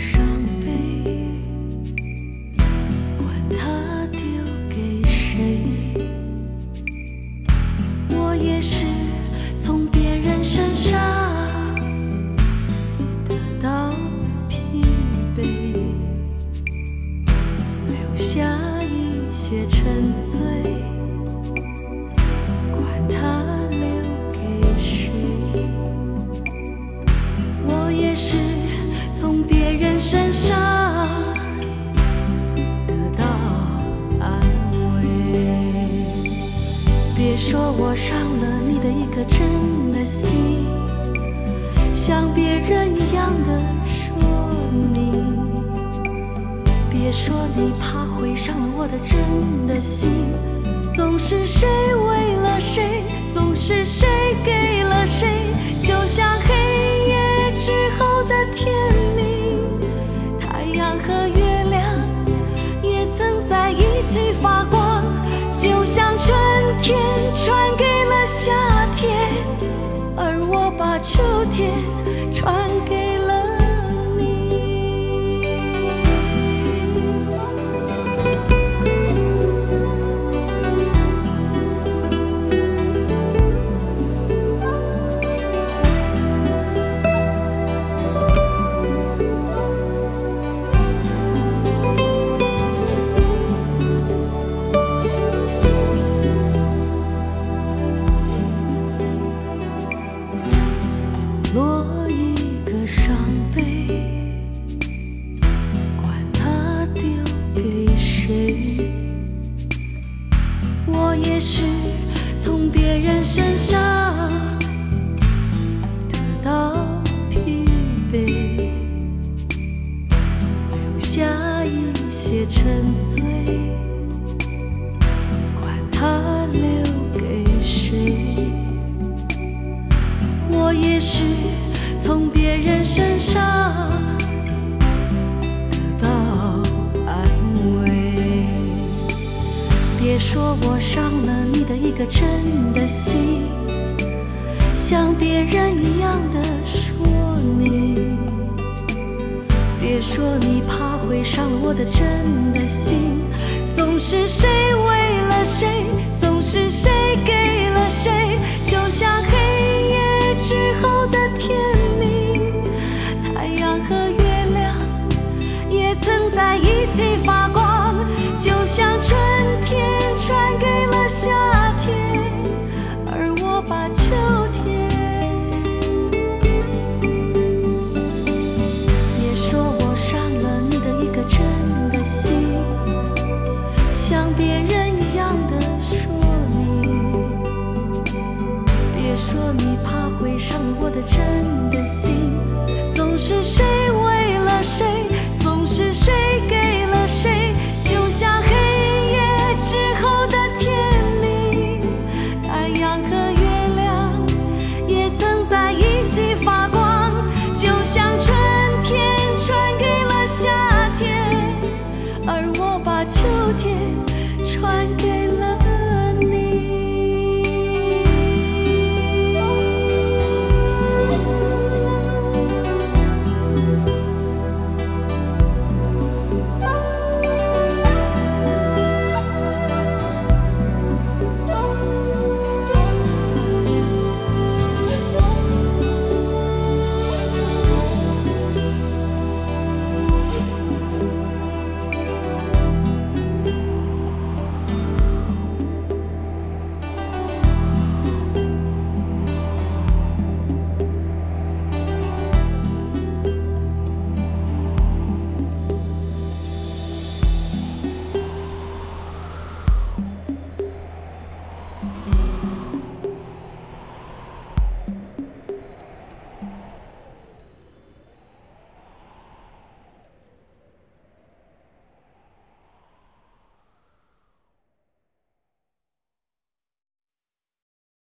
生。人身上得到安慰。别说我伤了你的一颗真的心，像别人一样的说你。别说你怕会伤了我的真的心，总是谁为了谁，总是谁给了谁，就像黑夜之后秋天伤悲，管它丢给谁。我也是从别人身上得到疲惫，留下一些沉醉，管它留给谁。我也是别说我伤了你的一个真的心，像别人一样的说你。别说你怕会伤了我的真的心，总是谁为了谁，总是谁给了谁，就像别说你怕会伤了我的真的心，总是谁为了谁，总是谁